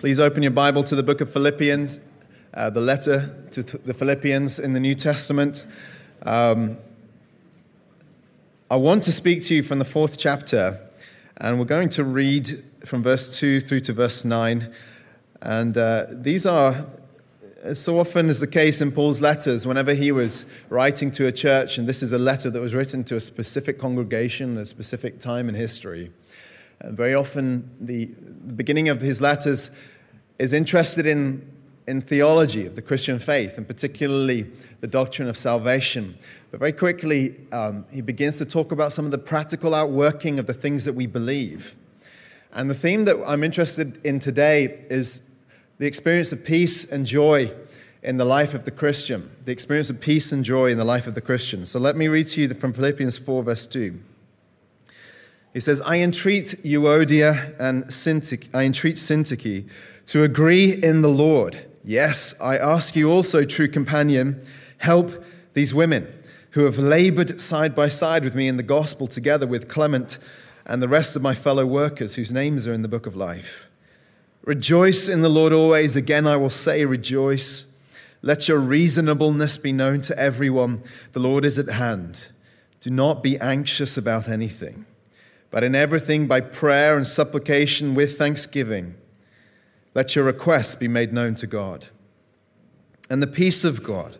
Please open your Bible to the book of Philippians, uh, the letter to th- the Philippians in the New Testament. Um, I want to speak to you from the fourth chapter, and we're going to read from verse 2 through to verse 9. And uh, these are, so often is the case in Paul's letters, whenever he was writing to a church, and this is a letter that was written to a specific congregation at a specific time in history. And very often, the, the beginning of his letters is interested in, in theology of the Christian faith, and particularly the doctrine of salvation. But very quickly, um, he begins to talk about some of the practical outworking of the things that we believe. And the theme that I'm interested in today is the experience of peace and joy in the life of the Christian. The experience of peace and joy in the life of the Christian. So let me read to you from Philippians 4, verse 2. He says, I entreat Euodia and Syntyche, I entreat Syntyche to agree in the Lord. Yes, I ask you also, true companion, help these women who have labored side by side with me in the gospel together with Clement and the rest of my fellow workers whose names are in the book of life. Rejoice in the Lord always. Again, I will say, rejoice. Let your reasonableness be known to everyone. The Lord is at hand. Do not be anxious about anything, but in everything by prayer and supplication with thanksgiving let your requests be made known to God. And the peace of God,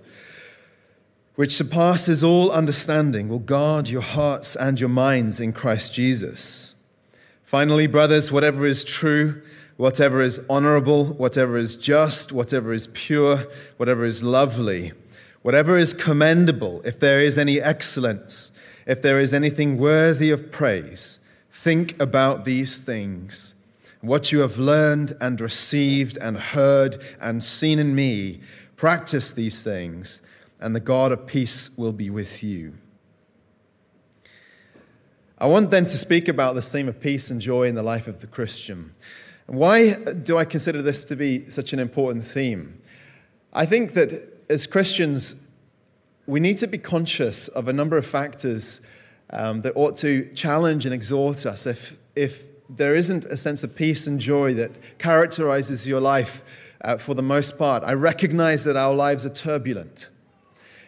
which surpasses all understanding, will guard your hearts and your minds in Christ Jesus. Finally, brothers, whatever is true, whatever is honorable, whatever is just, whatever is pure, whatever is lovely, whatever is commendable, if there is any excellence, if there is anything worthy of praise, think about these things. What you have learned and received and heard and seen in me, practice these things, and the God of peace will be with you. I want then to speak about this theme of peace and joy in the life of the Christian. Why do I consider this to be such an important theme? I think that as Christians, we need to be conscious of a number of factors um, that ought to challenge and exhort us if, if there isn't a sense of peace and joy that characterizes your life uh, for the most part. I recognize that our lives are turbulent.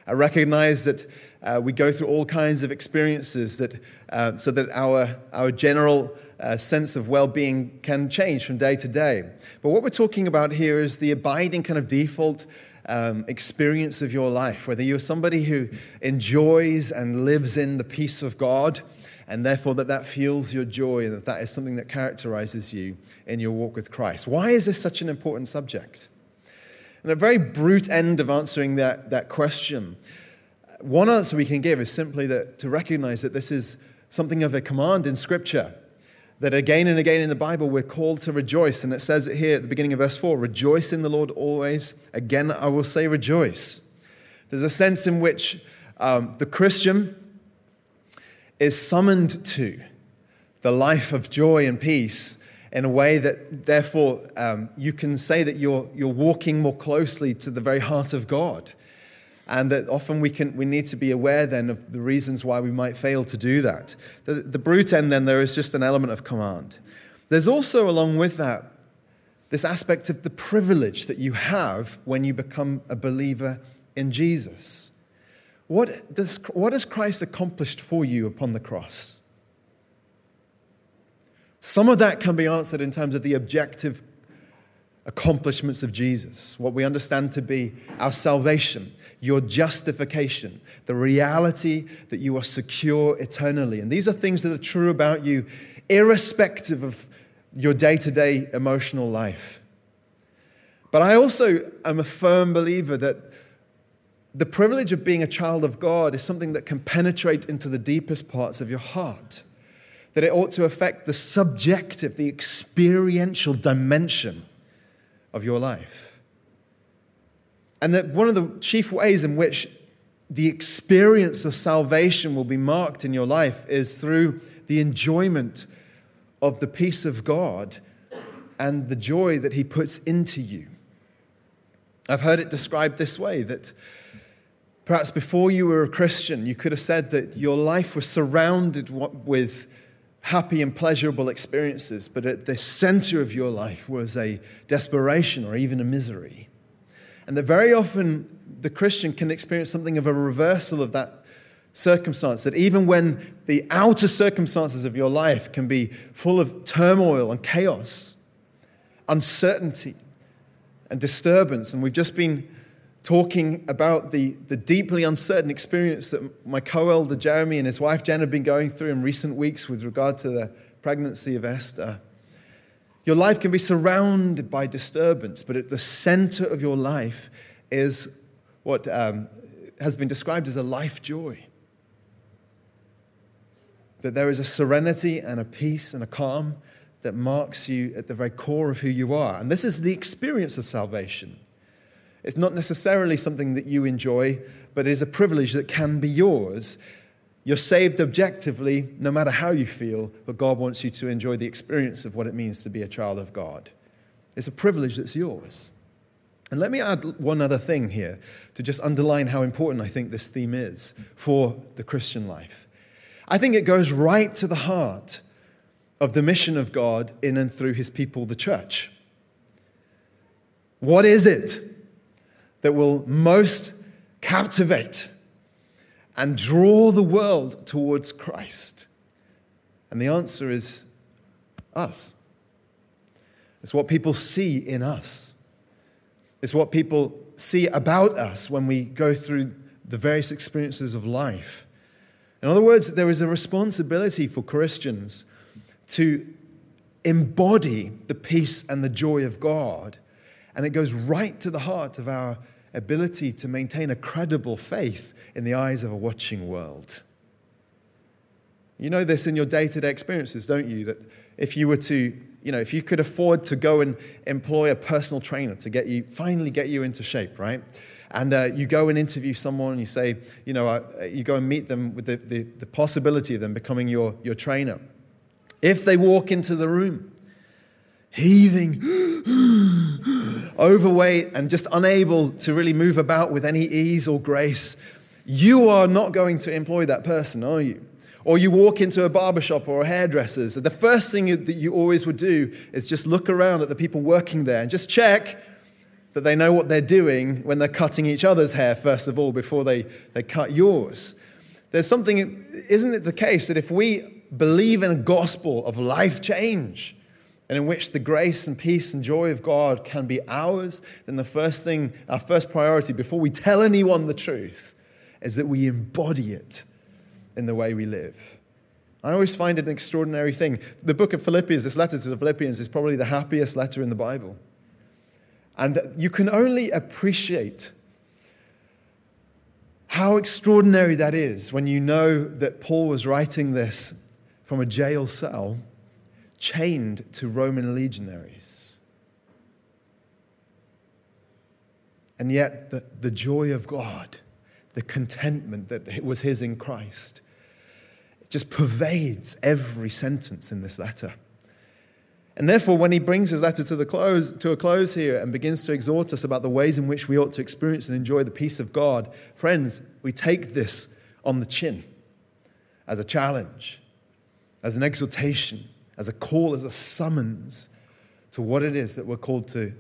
I recognize that uh, we go through all kinds of experiences that, uh, so that our, our general uh, sense of well being can change from day to day. But what we're talking about here is the abiding kind of default um, experience of your life, whether you're somebody who enjoys and lives in the peace of God and therefore that that fuels your joy and that that is something that characterizes you in your walk with Christ. Why is this such an important subject? And a very brute end of answering that, that question, one answer we can give is simply that to recognize that this is something of a command in Scripture. That again and again in the Bible we're called to rejoice. And it says it here at the beginning of verse 4 Rejoice in the Lord always. Again, I will say rejoice. There's a sense in which um, the Christian is summoned to the life of joy and peace in a way that, therefore, um, you can say that you're, you're walking more closely to the very heart of God. And that often we, can, we need to be aware then of the reasons why we might fail to do that. The, the brute end, then, there is just an element of command. There's also, along with that, this aspect of the privilege that you have when you become a believer in Jesus. What, does, what has Christ accomplished for you upon the cross? Some of that can be answered in terms of the objective accomplishments of Jesus, what we understand to be our salvation, your justification, the reality that you are secure eternally. And these are things that are true about you, irrespective of your day to day emotional life. But I also am a firm believer that the privilege of being a child of God is something that can penetrate into the deepest parts of your heart. That it ought to affect the subjective, the experiential dimension of your life. And that one of the chief ways in which the experience of salvation will be marked in your life is through the enjoyment of the peace of God and the joy that He puts into you. I've heard it described this way that Perhaps before you were a Christian, you could have said that your life was surrounded with happy and pleasurable experiences, but at the center of your life was a desperation or even a misery. And that very often the Christian can experience something of a reversal of that circumstance. That even when the outer circumstances of your life can be full of turmoil and chaos, uncertainty and disturbance, and we've just been talking about the, the deeply uncertain experience that my co elder Jeremy and his wife Jen have been going through in recent weeks with regard to the pregnancy of Esther. Your life can be surrounded by disturbance, but at the center of your life is what um, has been described as a life joy. That there is a serenity and a peace and a calm that marks you at the very core of who you are. And this is the experience of salvation. It's not necessarily something that you enjoy, but it is a privilege that can be yours. You're saved objectively, no matter how you feel, but God wants you to enjoy the experience of what it means to be a child of God. It's a privilege that's yours. And let me add one other thing here to just underline how important I think this theme is for the Christian life. I think it goes right to the heart of the mission of God in and through his people, the church. What is it that will most captivate and draw the world towards Christ? And the answer is us. It's what people see in us. It's what people see about us when we go through the various experiences of life. In other words, there is a responsibility for Christians to embody the peace and the joy of God. And it goes right to the heart of our ability to maintain a credible faith in the eyes of a watching world. You know this in your day to day experiences, don't you? That if you were to, you know, if you could afford to go and employ a personal trainer to get you, finally get you into shape, right? And uh, you go and interview someone and you say, you know, uh, you go and meet them with the, the, the possibility of them becoming your, your trainer. If they walk into the room, heaving, overweight, and just unable to really move about with any ease or grace, you are not going to employ that person, are you? Or you walk into a barbershop or a hairdresser's, and the first thing that you always would do is just look around at the people working there and just check that they know what they're doing when they're cutting each other's hair, first of all, before they, they cut yours. There's something, isn't it the case that if we believe in a gospel of life change, and in which the grace and peace and joy of God can be ours, then the first thing, our first priority before we tell anyone the truth, is that we embody it in the way we live. I always find it an extraordinary thing. The book of Philippians, this letter to the Philippians, is probably the happiest letter in the Bible. And you can only appreciate how extraordinary that is when you know that Paul was writing this from a jail cell, chained to Roman legionaries. And yet, the, the joy of God, the contentment that was his in Christ, just pervades every sentence in this letter. And therefore, when he brings his letter to, the close, to a close here and begins to exhort us about the ways in which we ought to experience and enjoy the peace of God, friends, we take this on the chin as a challenge, as an exhortation, as a call, as a summons to what it is that we're called to,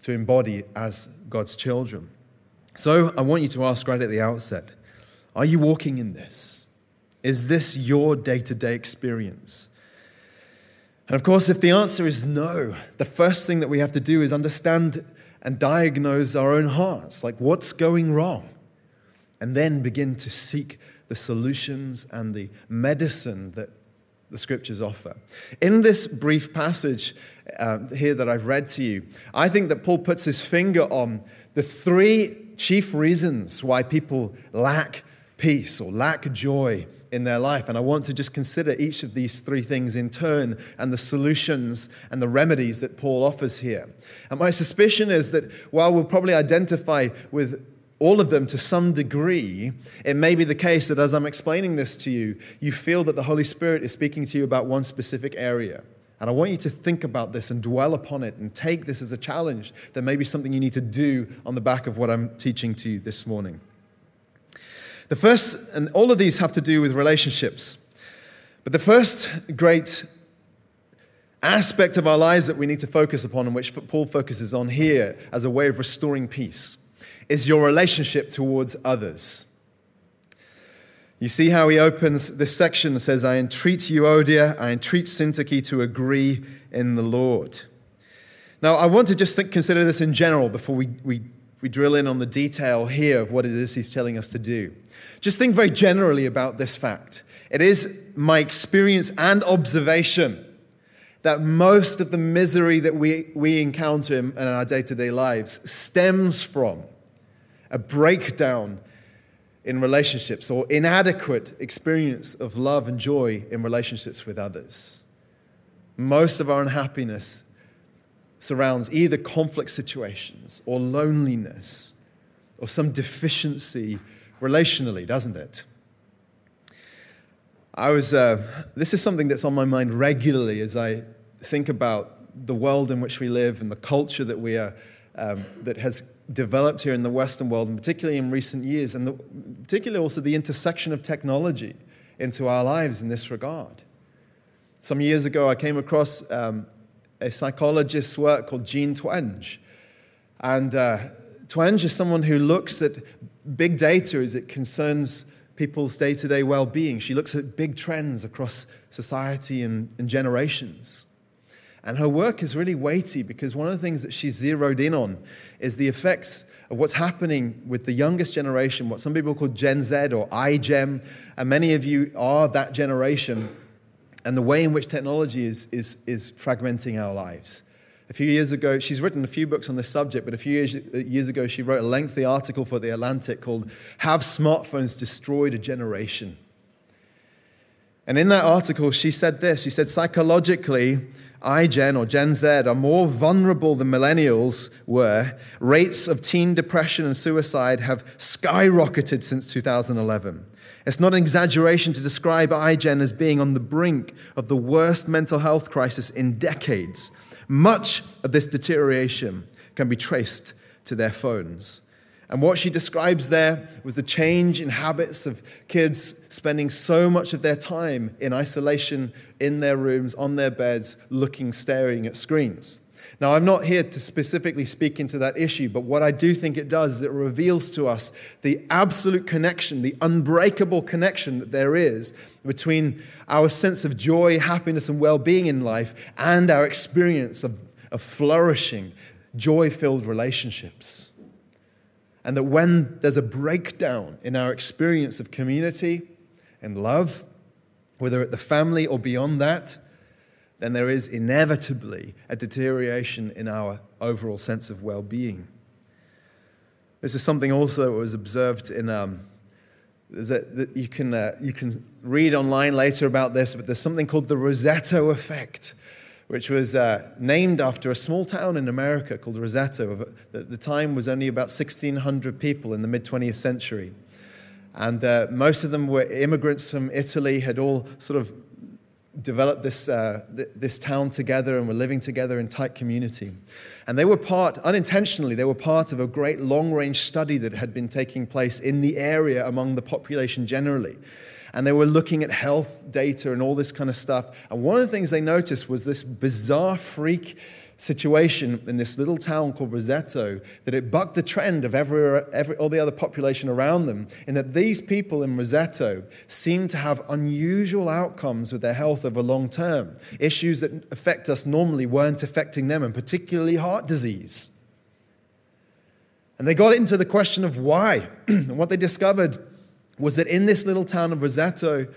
to embody as God's children. So I want you to ask right at the outset are you walking in this? Is this your day to day experience? And of course, if the answer is no, the first thing that we have to do is understand and diagnose our own hearts like, what's going wrong? And then begin to seek the solutions and the medicine that the scriptures offer. In this brief passage uh, here that I've read to you, I think that Paul puts his finger on the three chief reasons why people lack peace or lack joy in their life. And I want to just consider each of these three things in turn and the solutions and the remedies that Paul offers here. And my suspicion is that while we'll probably identify with all of them to some degree, it may be the case that as I'm explaining this to you, you feel that the Holy Spirit is speaking to you about one specific area. And I want you to think about this and dwell upon it and take this as a challenge that may be something you need to do on the back of what I'm teaching to you this morning. The first, and all of these have to do with relationships. But the first great aspect of our lives that we need to focus upon, and which Paul focuses on here as a way of restoring peace, is your relationship towards others. You see how he opens this section and says, I entreat Euodia, I entreat Syntyche to agree in the Lord. Now, I want to just think, consider this in general before we, we, we drill in on the detail here of what it is he's telling us to do. Just think very generally about this fact. It is my experience and observation that most of the misery that we, we encounter in, in our day to day lives stems from a breakdown in relationships or inadequate experience of love and joy in relationships with others. Most of our unhappiness surrounds either conflict situations or loneliness or some deficiency relationally, doesn't it? I was, uh, this is something that's on my mind regularly as I think about the world in which we live and the culture that we are, um, that has developed here in the Western world, and particularly in recent years, and the, particularly also the intersection of technology into our lives in this regard. Some years ago, I came across um, a psychologist's work called Jean Twenge. And uh, Twenge is someone who looks at big data as it concerns people's day to day well being. She looks at big trends across society and, and generations. And her work is really weighty because one of the things that she's zeroed in on is the effects of what's happening with the youngest generation, what some people call Gen Z or iGen. And many of you are that generation, and the way in which technology is, is, is fragmenting our lives. A few years ago, she's written a few books on this subject, but a few years, uh, years ago, she wrote a lengthy article for The Atlantic called Have Smartphones Destroyed a Generation? And in that article, she said this She said, psychologically, iGen or Gen Z are more vulnerable than millennials were. Rates of teen depression and suicide have skyrocketed since 2011. It's not an exaggeration to describe iGen as being on the brink of the worst mental health crisis in decades. Much of this deterioration can be traced to their phones. And what she describes there was the change in habits of kids spending so much of their time in isolation in their rooms, on their beds, looking, staring at screens. Now, I'm not here to specifically speak into that issue, but what I do think it does is it reveals to us the absolute connection, the unbreakable connection that there is between our sense of joy, happiness, and well being in life and our experience of, of flourishing, joy filled relationships. And that when there's a breakdown in our experience of community and love, whether at the family or beyond that, then there is inevitably a deterioration in our overall sense of well being. This is something also that was observed in. Um, a, you, can, uh, you can read online later about this, but there's something called the Roseto effect which was uh, named after a small town in America called Roseto. At the time was only about 1,600 people in the mid 20th century. And uh, most of them were immigrants from Italy, had all sort of developed this, uh, th- this town together and were living together in tight community. And they were part, unintentionally, they were part of a great long range study that had been taking place in the area among the population generally and they were looking at health data and all this kind of stuff. And one of the things they noticed was this bizarre freak situation in this little town called Roseto that it bucked the trend of every, every, all the other population around them, in that these people in Roseto seemed to have unusual outcomes with their health over long term. Issues that affect us normally weren't affecting them, and particularly heart disease. And they got into the question of why. and what they discovered was that in this little town of Roseto,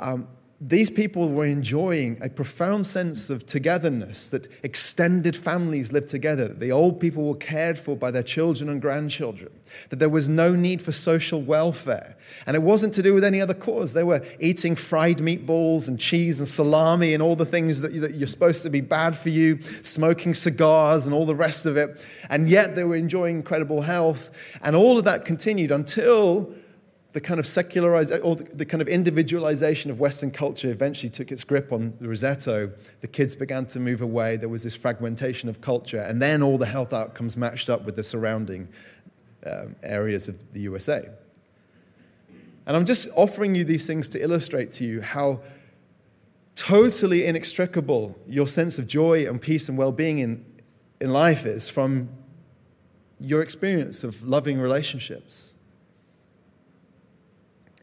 um, these people were enjoying a profound sense of togetherness, that extended families lived together, that the old people were cared for by their children and grandchildren, that there was no need for social welfare. And it wasn't to do with any other cause. They were eating fried meatballs and cheese and salami and all the things that you're supposed to be bad for you, smoking cigars and all the rest of it. And yet they were enjoying incredible health. And all of that continued until the kind of secularization or the kind of individualization of Western culture eventually took its grip on the Roseto. The kids began to move away. There was this fragmentation of culture. And then all the health outcomes matched up with the surrounding um, areas of the USA. And I'm just offering you these things to illustrate to you how totally inextricable your sense of joy and peace and well being in, in life is from your experience of loving relationships.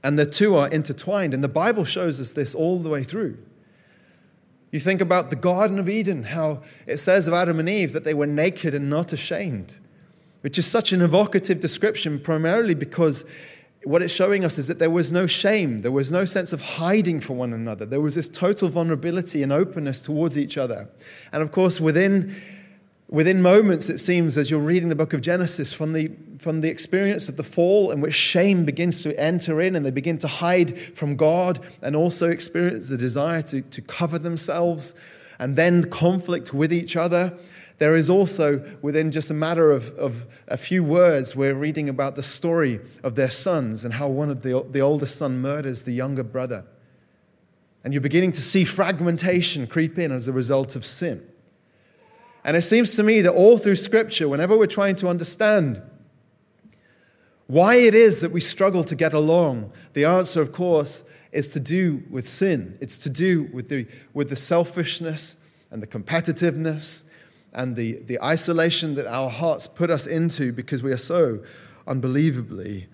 And the two are intertwined, and the Bible shows us this all the way through. You think about the Garden of Eden, how it says of Adam and Eve that they were naked and not ashamed, which is such an evocative description, primarily because what it's showing us is that there was no shame, there was no sense of hiding from one another. There was this total vulnerability and openness towards each other. And of course, within, within moments, it seems, as you're reading the book of Genesis, from the, from the experience of the fall, in which shame begins to enter in and they begin to hide from God and also experience the desire to, to cover themselves, and then conflict with each other there is also, within just a matter of, of a few words, we're reading about the story of their sons and how one of the, the oldest son murders the younger brother. And you're beginning to see fragmentation creep in as a result of sin. And it seems to me that all through Scripture, whenever we're trying to understand why it is that we struggle to get along, the answer, of course, is to do with sin. It's to do with the, with the selfishness and the competitiveness and the, the isolation that our hearts put us into because we are so unbelievably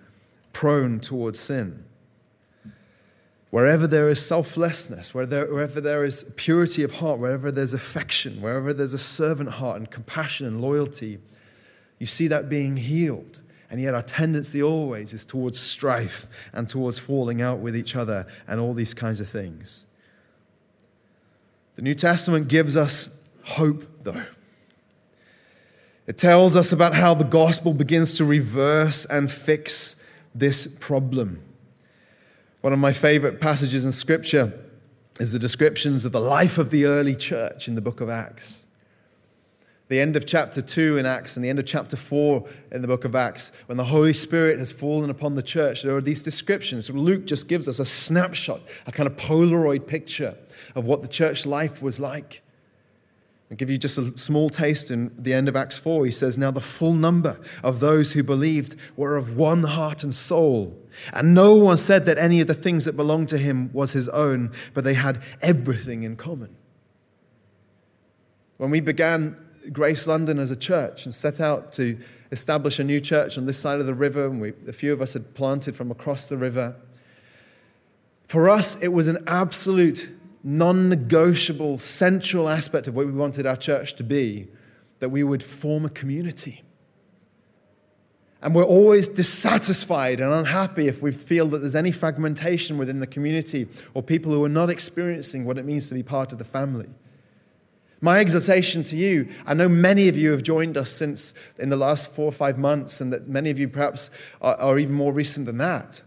prone towards sin. Wherever there is selflessness, wherever there is purity of heart, wherever there's affection, wherever there's a servant heart and compassion and loyalty, you see that being healed. And yet, our tendency always is towards strife and towards falling out with each other and all these kinds of things. The New Testament gives us hope, though. It tells us about how the gospel begins to reverse and fix this problem. One of my favorite passages in scripture is the descriptions of the life of the early church in the book of Acts. The end of chapter 2 in Acts and the end of chapter 4 in the book of Acts, when the Holy Spirit has fallen upon the church, there are these descriptions. Luke just gives us a snapshot, a kind of Polaroid picture of what the church life was like. I'll give you just a small taste in the end of Acts 4. He says, Now the full number of those who believed were of one heart and soul. And no one said that any of the things that belonged to him was his own, but they had everything in common. When we began Grace London as a church and set out to establish a new church on this side of the river, and we, a few of us had planted from across the river, for us, it was an absolute non negotiable, central aspect of what we wanted our church to be that we would form a community. And we're always dissatisfied and unhappy if we feel that there's any fragmentation within the community or people who are not experiencing what it means to be part of the family. My exhortation to you, I know many of you have joined us since in the last four or five months, and that many of you perhaps are, are even more recent than that.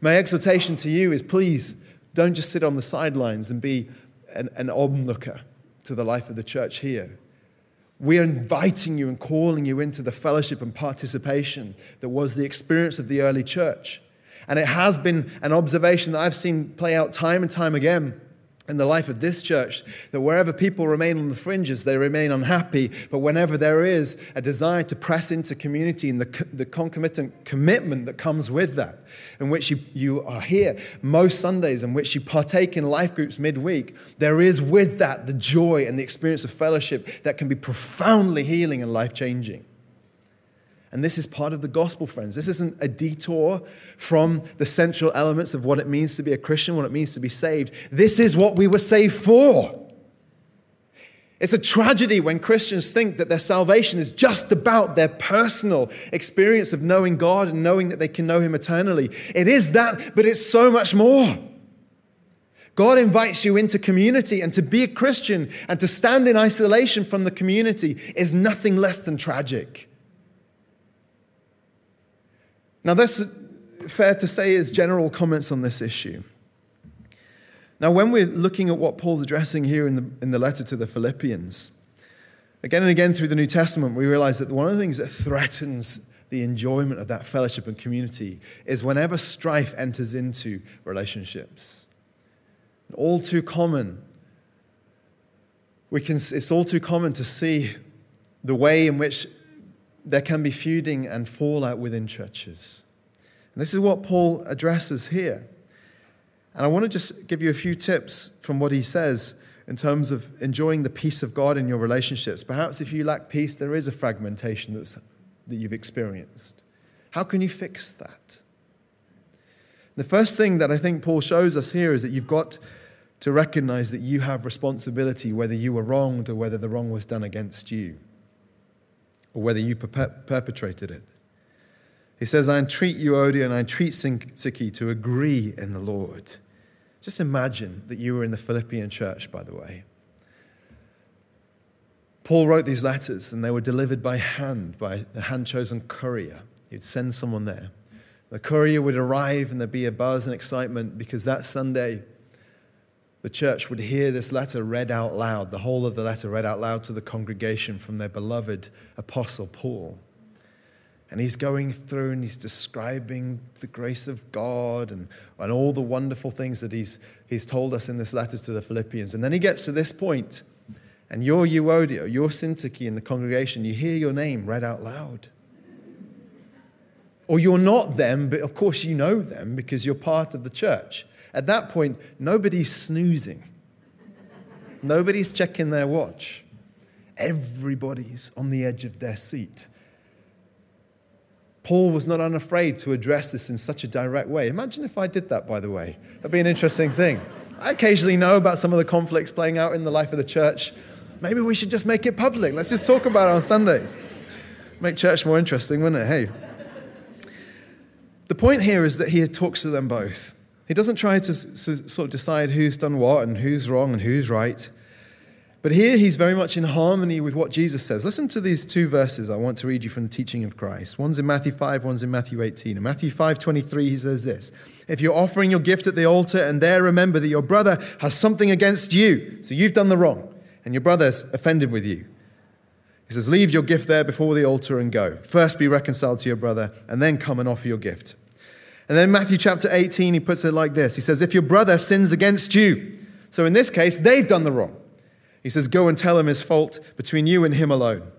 My exhortation to you is please don't just sit on the sidelines and be an, an onlooker to the life of the church here. We're inviting you and calling you into the fellowship and participation that was the experience of the early church. And it has been an observation that I've seen play out time and time again in the life of this church that wherever people remain on the fringes, they remain unhappy. But whenever there is a desire to press into community and the, the concomitant commitment that comes with that, in which you, you are here most Sundays, in which you partake in life groups midweek, there is with that the joy and the experience of fellowship that can be profoundly healing and life changing. And this is part of the gospel, friends. This isn't a detour from the central elements of what it means to be a Christian, what it means to be saved. This is what we were saved for. It's a tragedy when Christians think that their salvation is just about their personal experience of knowing God and knowing that they can know Him eternally. It is that, but it's so much more. God invites you into community, and to be a Christian and to stand in isolation from the community is nothing less than tragic. Now, that's fair to say is general comments on this issue. Now, when we're looking at what Paul's addressing here in the, in the letter to the Philippians, again and again through the New Testament, we realize that one of the things that threatens the enjoyment of that fellowship and community is whenever strife enters into relationships. All too common, we can, it's all too common to see the way in which there can be feuding and fallout within churches. And this is what Paul addresses here. And I want to just give you a few tips from what he says in terms of enjoying the peace of God in your relationships. Perhaps if you lack peace, there is a fragmentation that's, that you've experienced. How can you fix that? The first thing that I think Paul shows us here is that you've got to recognize that you have responsibility whether you were wronged or whether the wrong was done against you or whether you perpetrated it. He says, I entreat you, Euodia, and I entreat Syntyche to agree in the Lord. Just imagine that you were in the Philippian church, by the way. Paul wrote these letters, and they were delivered by hand, by a hand chosen courier. He'd send someone there. The courier would arrive, and there'd be a buzz and excitement because that Sunday, the church would hear this letter read out loud, the whole of the letter read out loud to the congregation from their beloved apostle Paul. And he's going through and he's describing the grace of God and, and all the wonderful things that he's, he's told us in this letter to the Philippians. And then he gets to this point, and you're Euodia, you're Syntyche in the congregation, you hear your name read out loud. Or you're not them, but of course you know them because you're part of the church. At that point, nobody's snoozing, nobody's checking their watch. Everybody's on the edge of their seat. Paul was not unafraid to address this in such a direct way. Imagine if I did that, by the way. That'd be an interesting thing. I occasionally know about some of the conflicts playing out in the life of the church. Maybe we should just make it public. Let's just talk about it on Sundays. Make church more interesting, wouldn't it? Hey. The point here is that he talks to them both. He doesn't try to sort of decide who's done what and who's wrong and who's right. But here he's very much in harmony with what Jesus says. Listen to these two verses I want to read you from the teaching of Christ. One's in Matthew 5, one's in Matthew 18. In Matthew 5, 23, he says this If you're offering your gift at the altar and there remember that your brother has something against you, so you've done the wrong, and your brother's offended with you. He says, Leave your gift there before the altar and go. First be reconciled to your brother, and then come and offer your gift. And then Matthew chapter 18, he puts it like this He says, If your brother sins against you, so in this case, they've done the wrong. He says, Go and tell him his fault between you and him alone.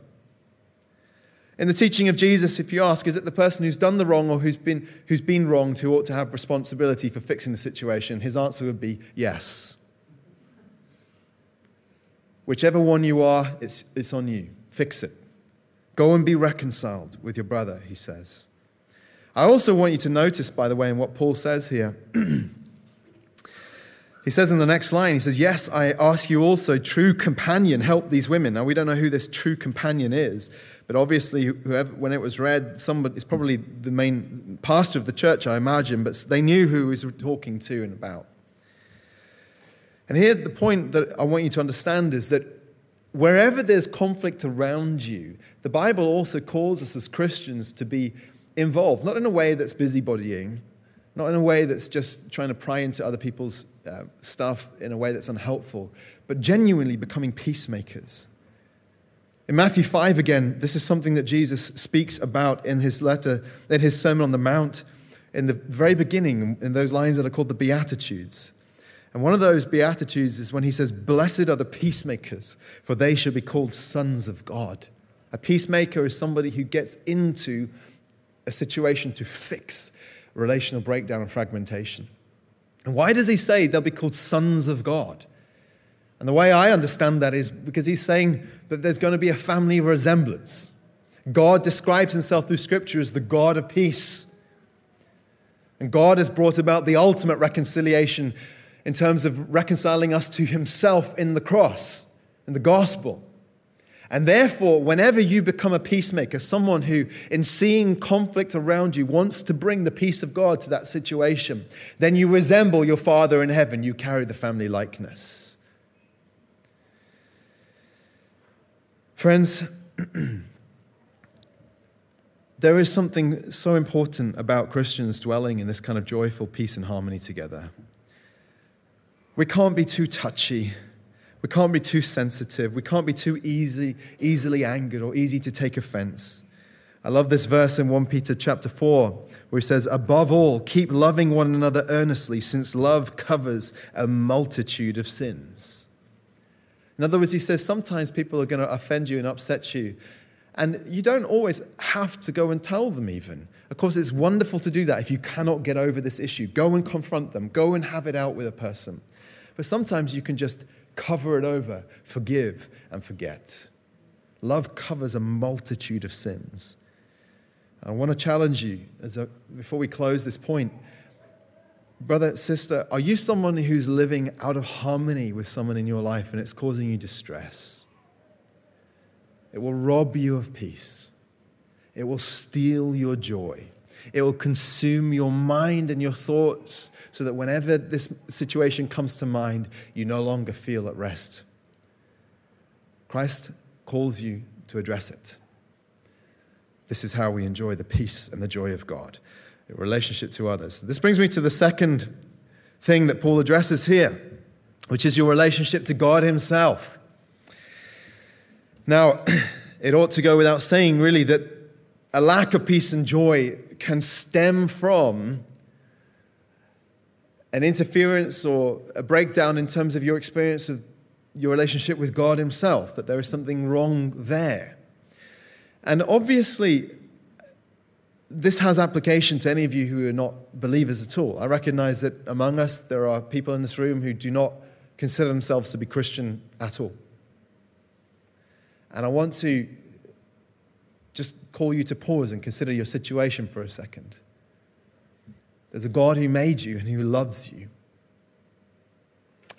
In the teaching of Jesus, if you ask, is it the person who's done the wrong or who's been, who's been wronged who ought to have responsibility for fixing the situation? His answer would be yes. Whichever one you are, it's, it's on you. Fix it. Go and be reconciled with your brother, he says. I also want you to notice, by the way, in what Paul says here. He says in the next line, he says, Yes, I ask you also, true companion, help these women. Now, we don't know who this true companion is, but obviously, whoever, when it was read, somebody, it's probably the main pastor of the church, I imagine, but they knew who he was talking to and about. And here, the point that I want you to understand is that wherever there's conflict around you, the Bible also calls us as Christians to be involved, not in a way that's busybodying, not in a way that's just trying to pry into other people's uh, stuff in a way that's unhelpful, but genuinely becoming peacemakers. In Matthew 5, again, this is something that Jesus speaks about in his letter, in his Sermon on the Mount, in the very beginning, in those lines that are called the Beatitudes. And one of those Beatitudes is when he says, Blessed are the peacemakers, for they shall be called sons of God. A peacemaker is somebody who gets into a situation to fix relational breakdown and fragmentation. And why does he say they'll be called sons of God? And the way I understand that is because he's saying that there's going to be a family resemblance. God describes himself through Scripture as the God of peace. And God has brought about the ultimate reconciliation in terms of reconciling us to himself in the cross, in the gospel. And therefore, whenever you become a peacemaker, someone who, in seeing conflict around you, wants to bring the peace of God to that situation, then you resemble your Father in heaven. You carry the family likeness. Friends, there is something so important about Christians dwelling in this kind of joyful peace and harmony together. We can't be too touchy we can't be too sensitive. We can't be too easy, easily angered or easy to take offense. I love this verse in 1 Peter chapter 4 where he says, Above all, keep loving one another earnestly, since love covers a multitude of sins. In other words, he says, sometimes people are going to offend you and upset you. And you don't always have to go and tell them, even. Of course, it's wonderful to do that if you cannot get over this issue. Go and confront them, go and have it out with a person. But sometimes you can just cover it over, forgive, and forget. Love covers a multitude of sins. I want to challenge you as a, before we close this point. Brother, sister, are you someone who's living out of harmony with someone in your life and it's causing you distress? It will rob you of peace. It will steal your joy. It will consume your mind and your thoughts so that whenever this situation comes to mind, you no longer feel at rest. Christ calls you to address it. This is how we enjoy the peace and the joy of God, in relationship to others. This brings me to the second thing that Paul addresses here, which is your relationship to God Himself. Now, it ought to go without saying, really, that a lack of peace and joy can stem from an interference or a breakdown in terms of your experience of your relationship with God Himself, that there is something wrong there. And obviously, this has application to any of you who are not believers at all. I recognize that among us, there are people in this room who do not consider themselves to be Christian at all. And I want to just call you to pause and consider your situation for a second. There's a God who made you and who loves you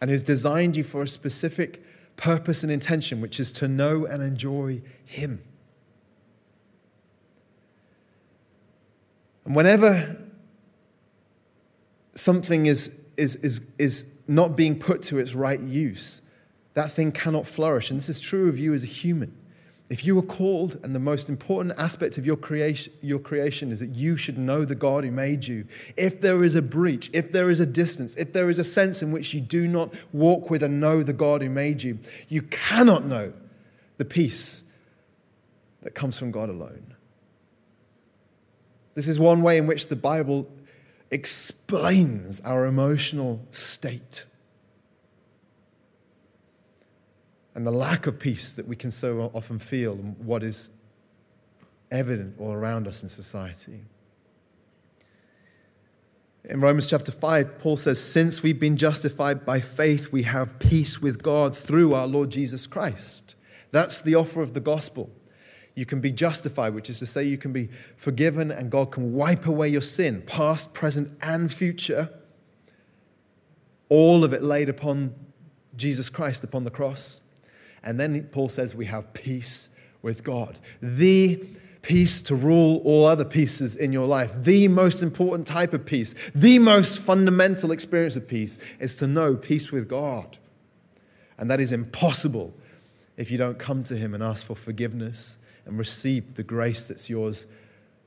and who's designed you for a specific purpose and intention, which is to know and enjoy Him. And whenever something is, is, is, is not being put to its right use, that thing cannot flourish. And this is true of you as a human. If you are called, and the most important aspect of your creation, your creation is that you should know the God who made you, if there is a breach, if there is a distance, if there is a sense in which you do not walk with and know the God who made you, you cannot know the peace that comes from God alone. This is one way in which the Bible explains our emotional state. And the lack of peace that we can so often feel, and what is evident all around us in society. In Romans chapter 5, Paul says, Since we've been justified by faith, we have peace with God through our Lord Jesus Christ. That's the offer of the gospel. You can be justified, which is to say, you can be forgiven, and God can wipe away your sin, past, present, and future. All of it laid upon Jesus Christ upon the cross. And then Paul says we have peace with God. The peace to rule all other pieces in your life. The most important type of peace, the most fundamental experience of peace is to know peace with God. And that is impossible if you don't come to Him and ask for forgiveness and receive the grace that's yours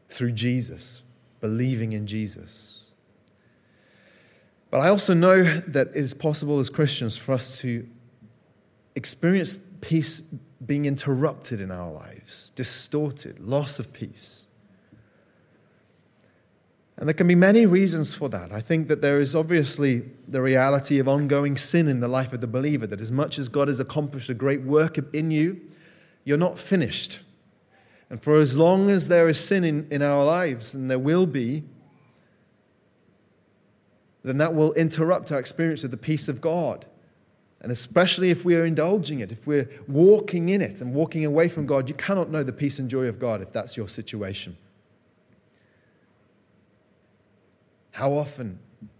through Jesus, believing in Jesus. But I also know that it is possible as Christians for us to experience peace being interrupted in our lives, distorted, loss of peace. And there can be many reasons for that. I think that there is obviously the reality of ongoing sin in the life of the believer, that as much as God has accomplished a great work in you, you're not finished. And for as long as there is sin in, in our lives, and there will be, then that will interrupt our experience of the peace of God. And especially if we are indulging it, if we're walking in it and walking away from God, you cannot know the peace and joy of God if that's your situation. How often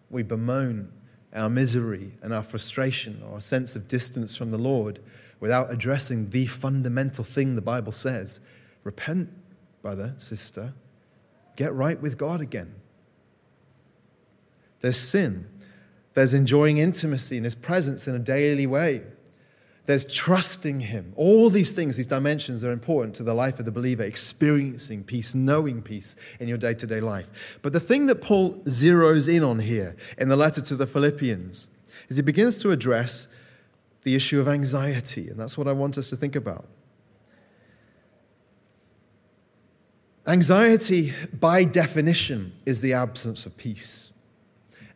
we bemoan our misery and our frustration or a sense of distance from the Lord without addressing the fundamental thing the Bible says repent, brother, sister, get right with God again. There's sin. There's enjoying intimacy in His presence in a daily way. There's trusting Him. All these things, these dimensions are important to the life of the believer, experiencing peace, knowing peace in your day to day life. But the thing that Paul zeroes in on here in the letter to the Philippians is he begins to address the issue of anxiety. And that's what I want us to think about. Anxiety, by definition, is the absence of peace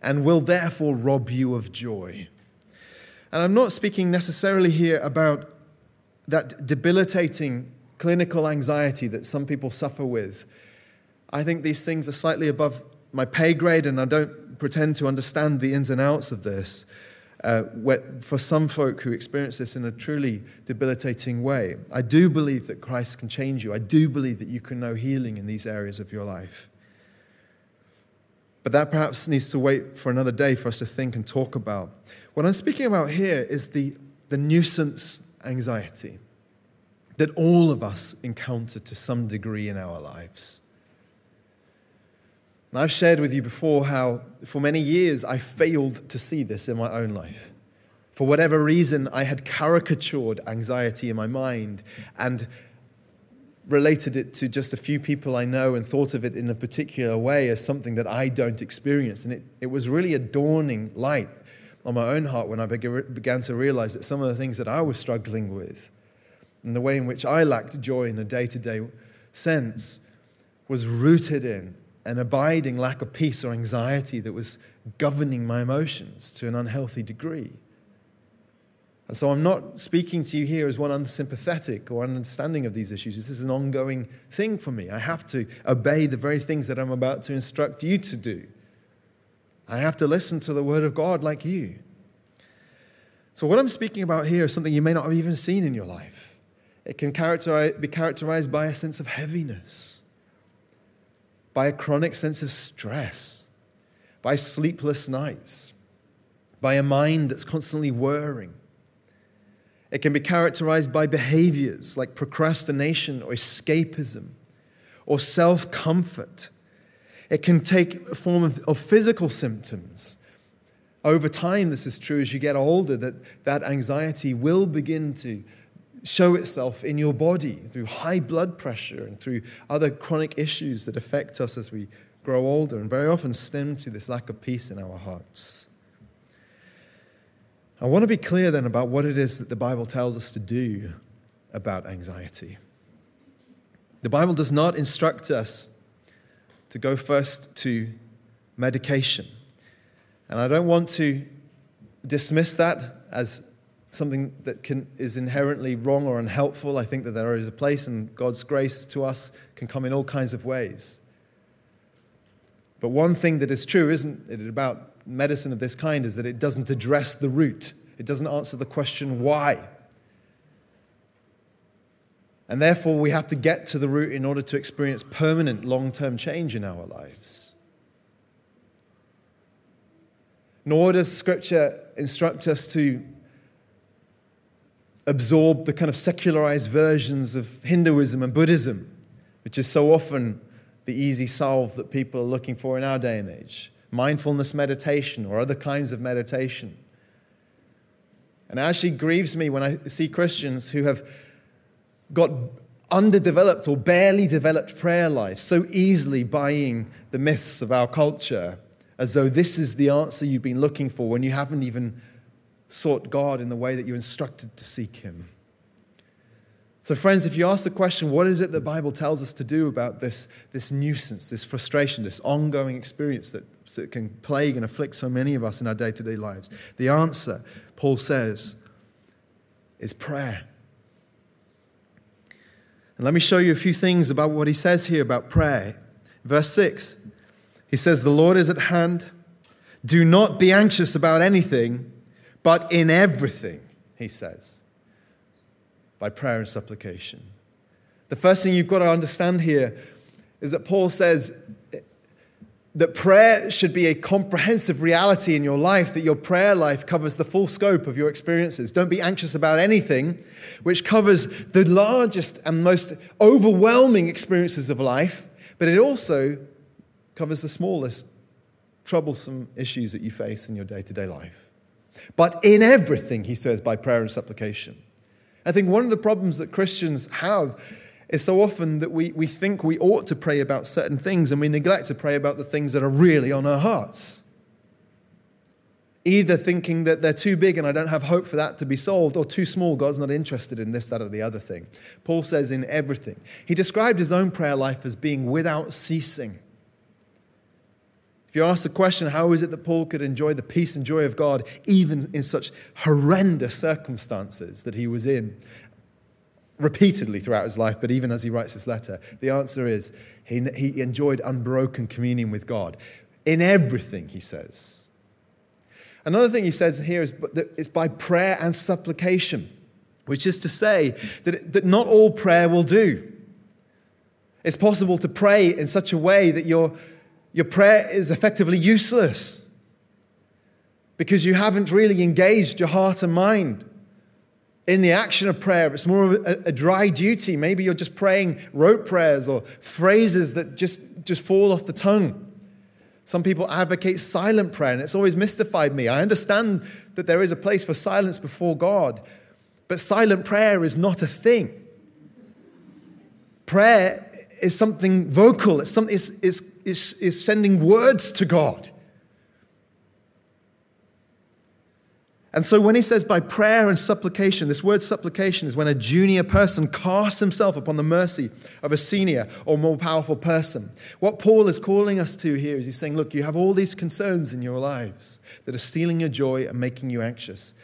and will therefore rob you of joy. And I'm not speaking necessarily here about that debilitating clinical anxiety that some people suffer with. I think these things are slightly above my pay grade, and I don't pretend to understand the ins and outs of this. Uh, for some folk who experience this in a truly debilitating way, I do believe that Christ can change you. I do believe that you can know healing in these areas of your life. But that perhaps needs to wait for another day for us to think and talk about. What I'm speaking about here is the, the nuisance anxiety that all of us encounter to some degree in our lives. And I've shared with you before how, for many years, I failed to see this in my own life. For whatever reason, I had caricatured anxiety in my mind and related it to just a few people I know and thought of it in a particular way as something that I don't experience. And it, it was really a dawning light on my own heart when I began to realize that some of the things that I was struggling with and the way in which I lacked joy in a day to day sense was rooted in an abiding lack of peace or anxiety that was governing my emotions to an unhealthy degree. And so I'm not speaking to you here as one unsympathetic or understanding of these issues. This is an ongoing thing for me. I have to obey the very things that I'm about to instruct you to do. I have to listen to the word of God like you. So, what I'm speaking about here is something you may not have even seen in your life. It can be characterized by a sense of heaviness by a chronic sense of stress, by sleepless nights, by a mind that's constantly worrying. It can be characterized by behaviors like procrastination or escapism or self comfort. It can take a form of, of, physical symptoms. Over time, this is true as you get older, that that anxiety will begin to show itself in your body through high blood pressure and through other chronic issues that affect us as we grow older and very often stem to this lack of peace in our hearts. I want to be clear then about what it is that the Bible tells us to do about anxiety. The Bible does not instruct us to go first to medication. And I don't want to dismiss that as something that can, is inherently wrong or unhelpful. I think that there is a place, and God's grace to us can come in all kinds of ways. But one thing that is true, isn't it, about medicine of this kind, is that it doesn't address the root, it doesn't answer the question why. And therefore, we have to get to the root in order to experience permanent long term change in our lives. Nor does Scripture instruct us to absorb the kind of secularized versions of Hinduism and Buddhism, which is so often the easy solve that people are looking for in our day and age. Mindfulness meditation or other kinds of meditation. And it actually grieves me when I see Christians who have got underdeveloped or barely developed prayer life, so easily buying the myths of our culture as though this is the answer you've been looking for when you haven't even sought God in the way that you're instructed to seek Him. So, friends, if you ask the question, what is it the Bible tells us to do about this, this nuisance, this frustration, this ongoing experience that, that can plague and afflict so many of us in our day to day lives? The answer, Paul says, is prayer. And let me show you a few things about what he says here about prayer. Verse 6, he says, The Lord is at hand. Do not be anxious about anything but in everything, he says, by prayer and supplication. The first thing you've got to understand here is that Paul says that prayer should be a comprehensive reality in your life, that your prayer life covers the full scope of your experiences. Don't be anxious about anything, which covers the largest and most overwhelming experiences of life, but it also covers the smallest troublesome issues that you face in your day to day life. But in everything, he says, by prayer and supplication. I think one of the problems that Christians have is so often that we, we think we ought to pray about certain things and we neglect to pray about the things that are really on our hearts. Either thinking that they're too big and I don't have hope for that to be solved, or too small, God's not interested in this, that, or the other thing. Paul says in everything. He described his own prayer life as being without ceasing. If you ask the question, how is it that Paul could enjoy the peace and joy of God even in such horrendous circumstances that he was in? repeatedly throughout his life, but even as he writes this letter, the answer is he, he enjoyed unbroken communion with God. In everything, he says. Another thing he says here is that it's by prayer and supplication, which is to say that, that not all prayer will do. It's possible to pray in such a way that your, your prayer is effectively useless because you haven't really engaged your heart and mind in the action of prayer. It's more of a, a, dry duty. Maybe you're just praying rote prayers or phrases that just, just fall off the tongue. Some people advocate silent prayer, and it's always mystified me. I understand that there is a place for silence before God, but silent prayer is not a thing. Prayer is something vocal, it's, something, it's, it's, it's, it's sending words to God. And so when he says by prayer and supplication, this word supplication is when a junior person casts himself upon the mercy of a senior or more powerful person. What Paul is calling us to here is he's saying, look, you have all these concerns in your lives that are stealing your joy and making you anxious.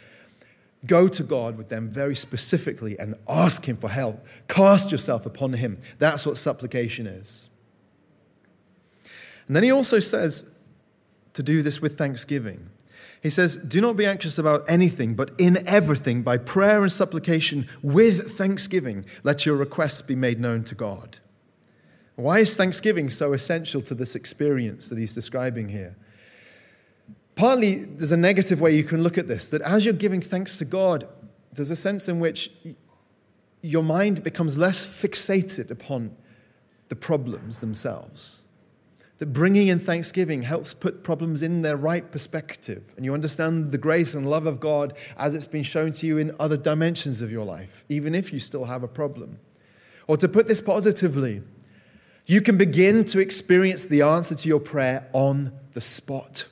Go to God with them very specifically and ask Him for help. Cast yourself upon Him. That's what supplication is. And then he also says to do this with thanksgiving. He says, Do not be anxious about anything, but in everything, by prayer and supplication, with thanksgiving, let your requests be made known to God. Why is thanksgiving so essential to this experience that he's describing here? Partly, there's a negative way you can look at this that as you're giving thanks to God, there's a sense in which your mind becomes less fixated upon the problems themselves that bringing in thanksgiving helps put problems in their right perspective. And you understand the grace and love of God as it's been shown to you in other dimensions of your life, even if you still have a problem. Or to put this positively, you can begin to experience the answer to your prayer on the spot.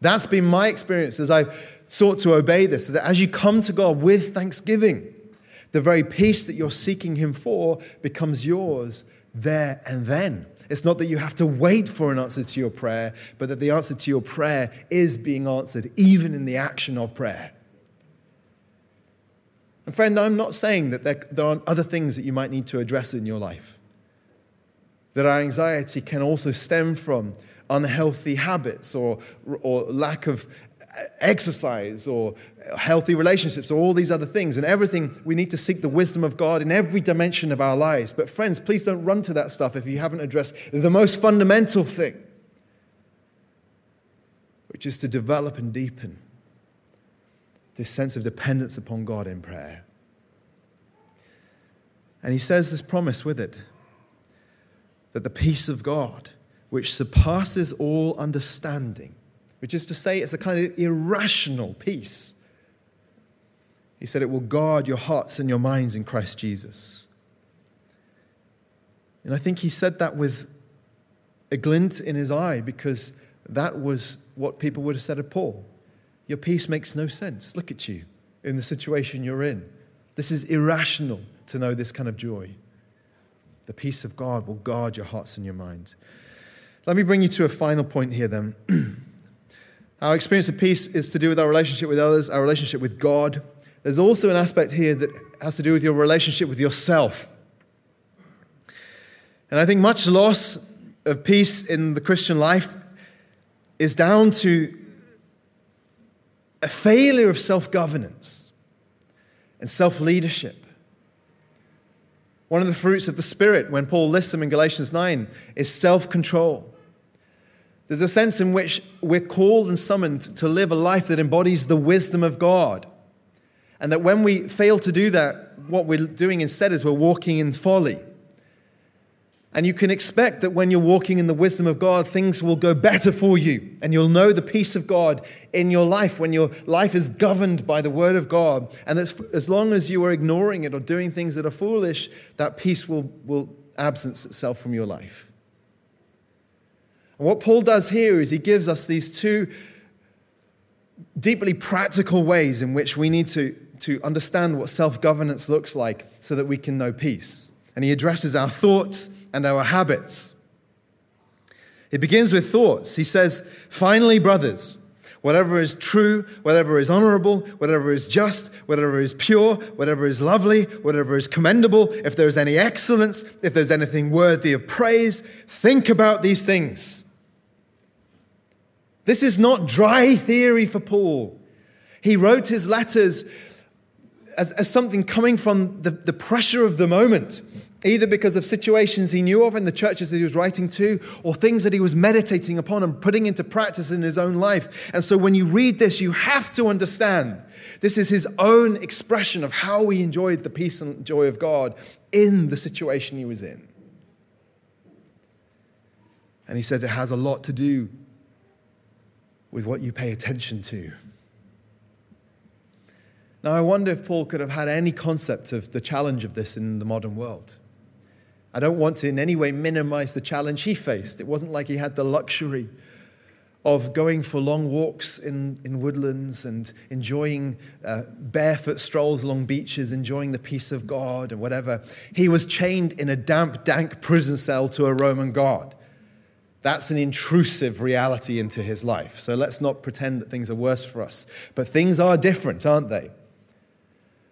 That's been my experience as I've sought to obey this, so that as you come to God with thanksgiving, the very peace that you're seeking Him for becomes yours there and then. It's not that you have to wait for an answer to your prayer, but that the answer to your prayer is being answered even in the action of prayer. And, friend, I'm not saying that there, there aren't other things that you might need to address in your life. That our anxiety can also stem from unhealthy habits or, or lack of exercise or healthy relationships or all these other things. And everything we need to seek the wisdom of god in every dimension of our lives. But friends please don't run to that stuff if you haven't addressed the most fundamental thing which is to develop and deepen this sense of dependence upon god in prayer. And he says this promise with it that the peace of god which surpasses all understanding which is to say, it's a kind of irrational peace. He said it will guard your hearts and your minds in Christ Jesus. And I think he said that with a glint in his eye because that was what people would have said of Paul. Your peace makes no sense. Look at you in the situation you're in. This is irrational to know this kind of joy. The peace of God will guard your hearts and your minds. Let me bring you to a final point here then. Our experience of peace is to do with our relationship with others, our relationship with God. There's also an aspect here that has to do with your relationship with yourself. And I think much loss of peace in the Christian life is down to a failure of self governance and self leadership. One of the fruits of the Spirit, when Paul lists them in Galatians 9, is self control. There's a sense in which we're called and summoned to live a life that embodies the wisdom of God. And that when we fail to do that, what we're doing instead is we're walking in folly. And you can expect that when you're walking in the wisdom of God, things will go better for you. And you'll know the peace of God in your life when your life is governed by the word of God. And as long as you are ignoring it or doing things that are foolish, that peace will, will absence itself from your life. And what Paul does here is he gives us these two deeply practical ways in which we need to, to understand what self governance looks like so that we can know peace. And he addresses our thoughts and our habits. It begins with thoughts. He says, Finally, brothers, Whatever is true, whatever is honorable, whatever is just, whatever is pure, whatever is lovely, whatever is commendable, if there is any excellence, if there's anything worthy of praise, think about these things. This is not dry theory for Paul. He wrote his letters as, as something coming from the, the pressure of the moment either because of situations he knew of in the churches that he was writing to, or things that he was meditating upon and putting into practice in his own life. And so when you read this, you have to understand this is his own expression of how he enjoyed the peace and joy of God in the situation he was in. And he said it has a lot to do with what you pay attention to. Now, I wonder if Paul could have had any concept of the challenge of this in the modern world. I don't want to in any way minimize the challenge he faced. It wasn't like he had the luxury of going for long walks in, in woodlands and enjoying uh, barefoot strolls along beaches, enjoying the peace of God and whatever. He was chained in a damp, dank prison cell to a Roman guard. That's an intrusive reality into his life. So let's not pretend that things are worse for us. But things are different, aren't they?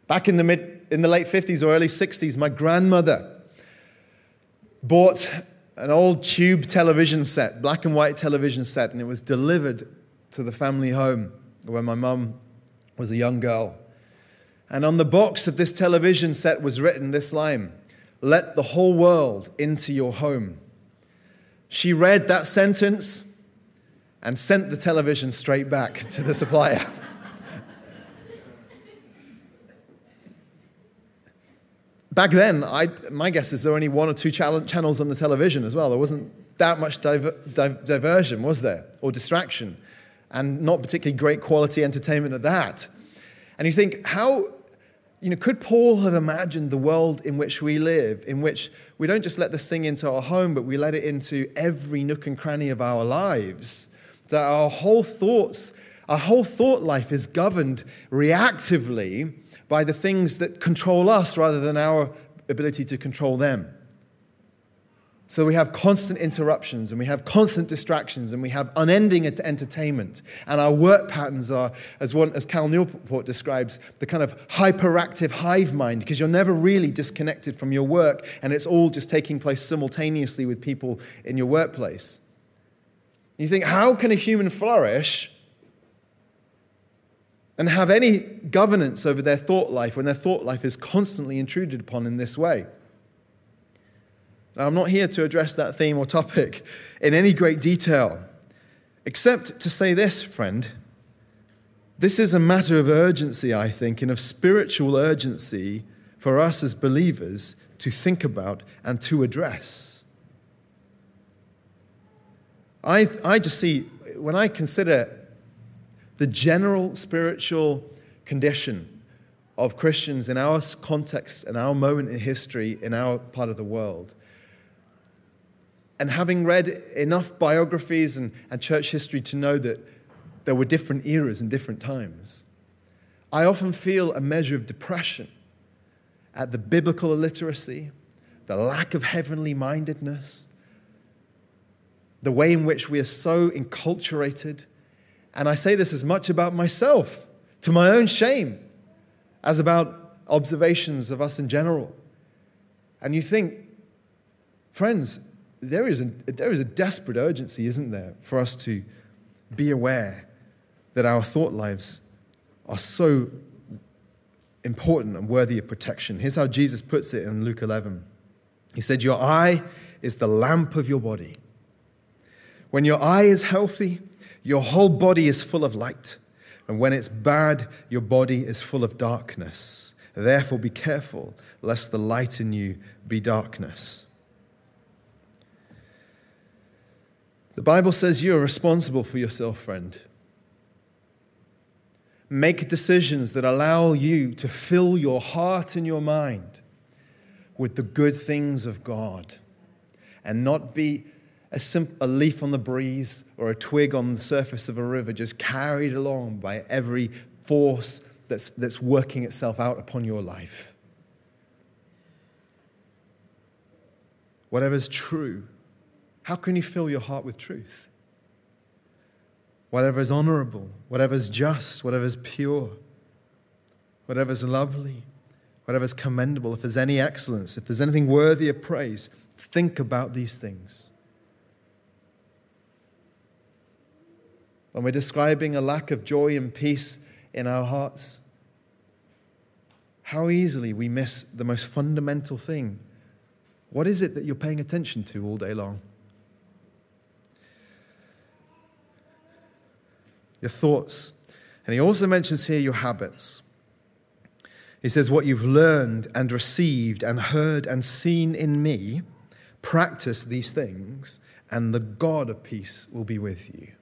Back in the, mid, in the late 50s or early 60s, my grandmother bought an old tube television set, black and white television set, and it was delivered to the family home where my mum was a young girl. And on the box of this television set was written this line Let the whole world into your home. She read that sentence and sent the television straight back to the supplier. Back then, I, my guess is there were only one or two channels on the television as well. There wasn't that much diver, diversion, was there? Or distraction. And not particularly great quality entertainment at that. And you think, how, you know, could Paul have imagined the world in which we live, in which we don't just let this thing into our home, but we let it into every nook and cranny of our lives? That our whole thoughts, our whole thought life is governed reactively by the things that control us rather than our ability to control them. So we have constant interruptions and we have constant distractions and we have unending entertainment. And our work patterns are, as, one, as Cal Newport describes, the kind of hyperactive hive mind because you're never really disconnected from your work and it's all just taking place simultaneously with people in your workplace. You think, how can a human flourish and have any governance over their thought life when their thought life is constantly intruded upon in this way. Now, I'm not here to address that theme or topic in any great detail, except to say this, friend. This is a matter of urgency, I think, and of spiritual urgency for us as believers to think about and to address. I, I just see, when I consider the general spiritual condition of Christians in our context, in our moment in history, in our part of the world. And having read enough biographies and, and church history to know that there were different eras and different times, I often feel a measure of depression at the biblical illiteracy, the lack of heavenly mindedness, the way in which we are so enculturated and I say this as much about myself, to my own shame, as about observations of us in general. And you think, friends, there is a, there is a desperate urgency, isn't there, for us to be aware that our thought lives are so important and worthy of protection. Here's how Jesus puts it in Luke 11 He said, Your eye is the lamp of your body. When your eye is healthy, your whole body is full of light. And when it's bad, your body is full of darkness. Therefore, be careful lest the light in you be darkness. The Bible says you are responsible for yourself, friend. Make decisions that allow you to fill your heart and your mind with the good things of God and not be a, simple, a leaf on the breeze or a twig on the surface of a river, just carried along by every force that's, that's working itself out upon your life. Whatever's true, how can you fill your heart with truth? whatever is honorable, whatever is just, whatever is pure, whatever is lovely, whatever is commendable, if there's any excellence, if there's anything worthy of praise, think about these things. When we're describing a lack of joy and peace in our hearts, how easily we miss the most fundamental thing. What is it that you're paying attention to all day long? Your thoughts. And he also mentions here your habits. He says, What you've learned and received and heard and seen in me, practice these things, and the God of peace will be with you.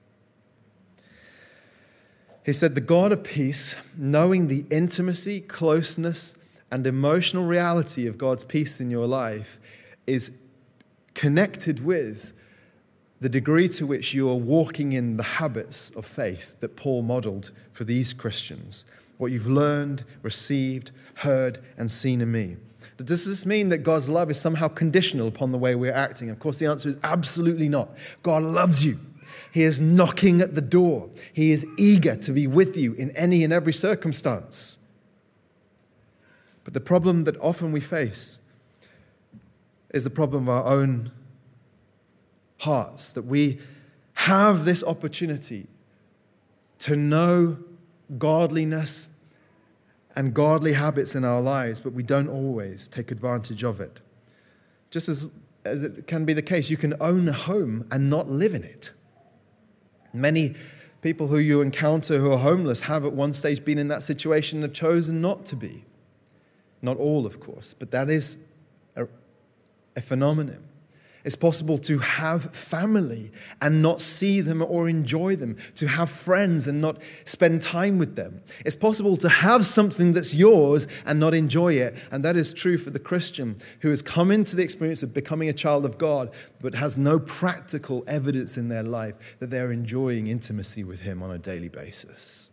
He said, The God of peace, knowing the intimacy, closeness, and emotional reality of God's peace in your life, is connected with the degree to which you are walking in the habits of faith that Paul modeled for these Christians. What you've learned, received, heard, and seen in me. Does this mean that God's love is somehow conditional upon the way we're acting? Of course, the answer is absolutely not. God loves you. He is knocking at the door. He is eager to be with you in any and every circumstance. But the problem that often we face is the problem of our own hearts, that we have this opportunity to know godliness and godly habits in our lives, but we don't always take advantage of it. Just as, as it can be the case, you can own a home and not live in it. Many people who you encounter who are homeless have at one stage been in that situation and have chosen not to be. Not all, of course, but that is a, a phenomenon. It's possible to have family and not see them or enjoy them, to have friends and not spend time with them. It's possible to have something that's yours and not enjoy it. And that is true for the Christian who has come into the experience of becoming a child of God, but has no practical evidence in their life that they're enjoying intimacy with Him on a daily basis.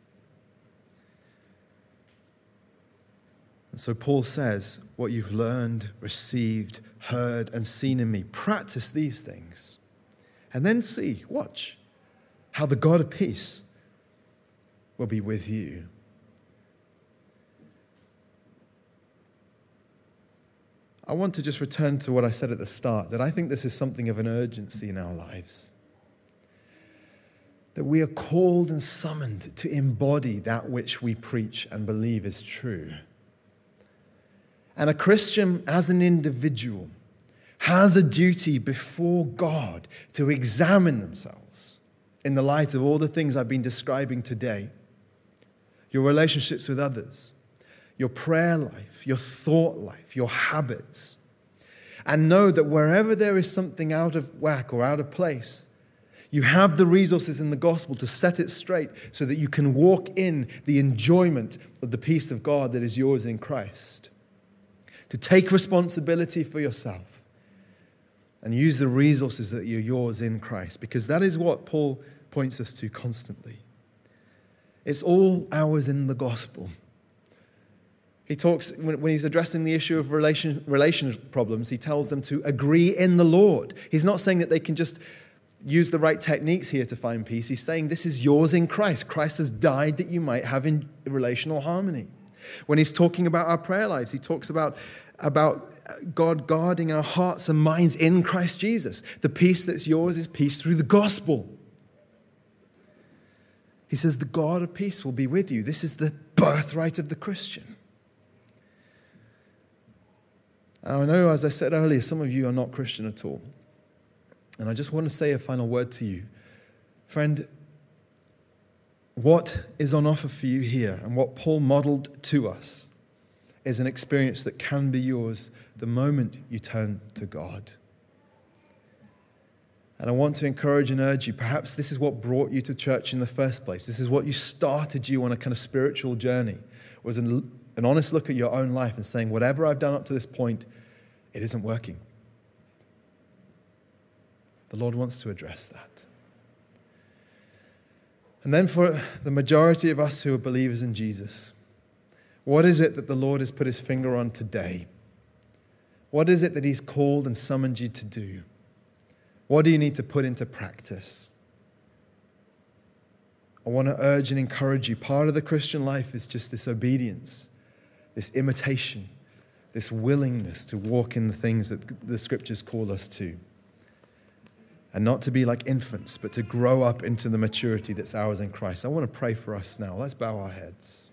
And so Paul says, What you've learned, received, heard, and seen in me, practice these things. And then see, watch, how the God of peace will be with you. I want to just return to what I said at the start that I think this is something of an urgency in our lives. That we are called and summoned to embody that which we preach and believe is true. And a Christian, as an individual, has a duty before God to examine themselves in the light of all the things I've been describing today your relationships with others, your prayer life, your thought life, your habits. And know that wherever there is something out of whack or out of place, you have the resources in the gospel to set it straight so that you can walk in the enjoyment of the peace of God that is yours in Christ to take responsibility for yourself and use the resources that are yours in Christ, because that is what Paul points us to constantly. It's all ours in the gospel. He talks, when he's addressing the issue of relation, relation problems, he tells them to agree in the Lord. He's not saying that they can just use the right techniques here to find peace. He's saying this is yours in Christ. Christ has died that you might have in relational harmony. When he's talking about our prayer lives, he talks about, about God guarding our hearts and minds in Christ Jesus. The peace that's yours is peace through the gospel. He says, The God of peace will be with you. This is the birthright of the Christian. I know, as I said earlier, some of you are not Christian at all. And I just want to say a final word to you. Friend, what is on offer for you here and what Paul modeled to us is an experience that can be yours the moment you turn to God. And I want to encourage and urge you perhaps this is what brought you to church in the first place. This is what you started you on a kind of spiritual journey, was an, an honest look at your own life and saying, whatever I've done up to this point, it isn't working. The Lord wants to address that. And then for the majority of us who are believers in Jesus, what is it that the Lord has put his finger on today? What is it that he's called and summoned you to do? What do you need to put into practice? I want to urge and encourage you. Part of the Christian life is just this obedience, this imitation, this willingness to walk in the things that the scriptures call us to. And not to be like infants, but to grow up into the maturity that's ours in Christ. I want to pray for us now. Let's bow our heads.